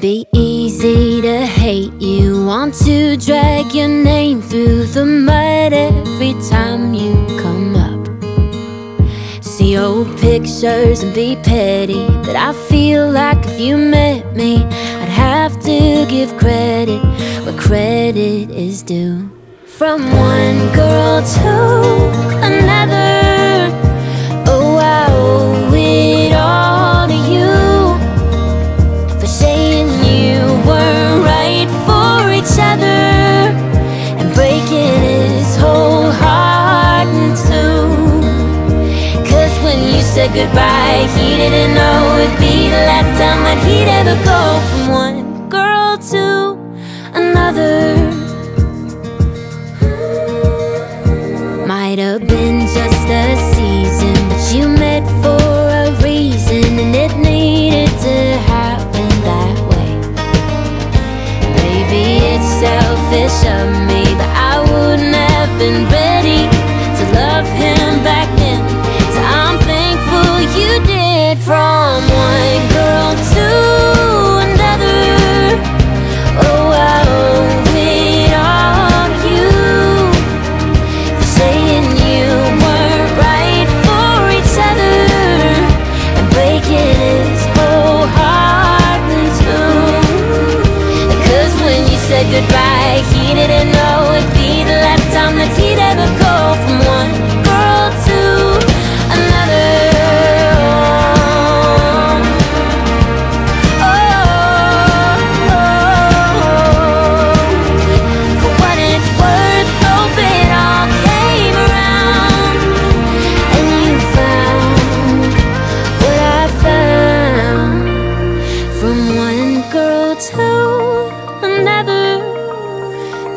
Be easy to hate you, want to drag your name through the mud every time you come up. See old pictures and be petty, but I feel like if you met me, I'd have to give credit where credit is due. From one girl to said goodbye, he didn't know it'd be the last time that he'd ever go from one girl to another. Might have been just a season, but you met for a reason, and it needed to happen that way. Maybe it's selfish of me,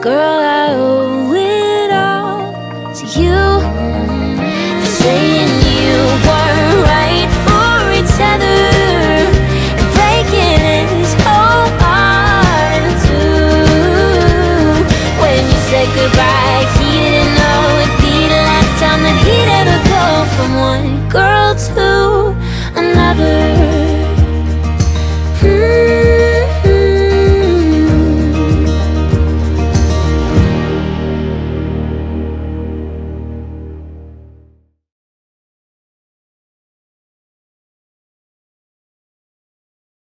Girl, I owe it all to you for saying you weren't right for each other and breaking his whole heart in two. When you said goodbye, he didn't know it'd be the last time that he'd ever go from one girl to another.